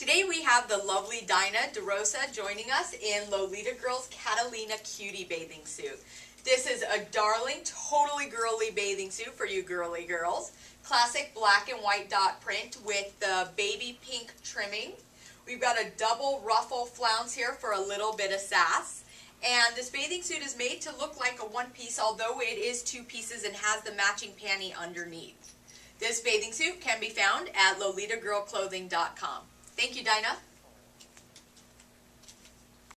Today we have the lovely Dinah DeRosa joining us in Lolita Girls Catalina Cutie bathing suit. This is a darling, totally girly bathing suit for you girly girls. Classic black and white dot print with the baby pink trimming. We've got a double ruffle flounce here for a little bit of sass. And this bathing suit is made to look like a one piece, although it is two pieces and has the matching panty underneath. This bathing suit can be found at lolitagirlclothing.com. Thank you, Dinah.